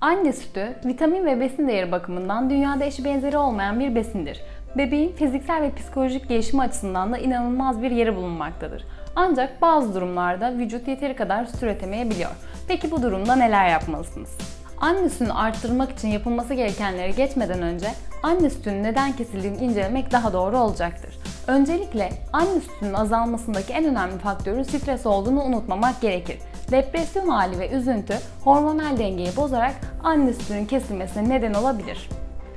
Anne sütü, vitamin ve besin değeri bakımından dünyada eşi benzeri olmayan bir besindir. Bebeğin fiziksel ve psikolojik gelişimi açısından da inanılmaz bir yeri bulunmaktadır. Ancak bazı durumlarda vücut yeteri kadar süt üretemeyebiliyor. Peki bu durumda neler yapmalısınız? Anne sütünü arttırmak için yapılması gerekenleri geçmeden önce anne sütünün neden kesildiğini incelemek daha doğru olacaktır. Öncelikle anne sütünün azalmasındaki en önemli faktörün stres olduğunu unutmamak gerekir. Depresyon hali ve üzüntü hormonal dengeyi bozarak anne sütünün kesilmesine neden olabilir.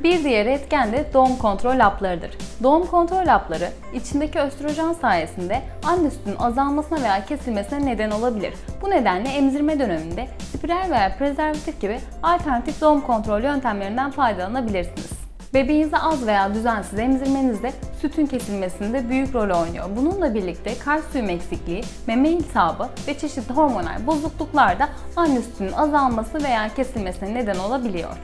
Bir diğer etken de doğum kontrol haplarıdır. Doğum kontrol hapları içindeki östrojen sayesinde anne sütünün azalmasına veya kesilmesine neden olabilir. Bu nedenle emzirme döneminde spiral veya prezervatif gibi alternatif doğum kontrol yöntemlerinden faydalanabilirsiniz. Bebeğinize az veya düzensiz emzirmenizde sütün kesilmesinde büyük rol oynuyor. Bununla birlikte kalsiyum eksikliği, meme iltihabı ve çeşitli hormonal bozukluklar da anne sütünün azalması veya kesilmesine neden olabiliyor.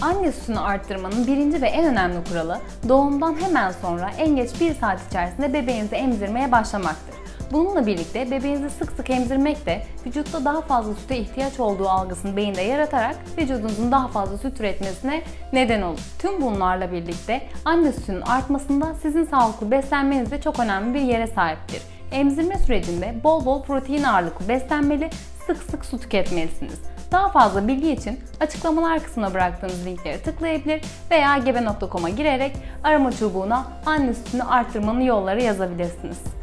Anne sütünü arttırmanın birinci ve en önemli kuralı doğumdan hemen sonra en geç 1 saat içerisinde bebeğinizi emzirmeye başlamaktır. Bununla birlikte bebeğinizi sık sık emzirmek de vücutta daha fazla süte ihtiyaç olduğu algısını beyinde yaratarak vücudunuzun daha fazla süt üretmesine neden olur. Tüm bunlarla birlikte anne sütünün artmasında sizin sağlıklı beslenmeniz de çok önemli bir yere sahiptir. Emzirme sürecinde bol bol protein ağırlıklı beslenmeli, sık sık su tüketmelisiniz. Daha fazla bilgi için açıklamalar kısmına bıraktığımız linkleri tıklayabilir veya gebe.com'a girerek arama çubuğuna anne sütünü arttırmanın yolları yazabilirsiniz.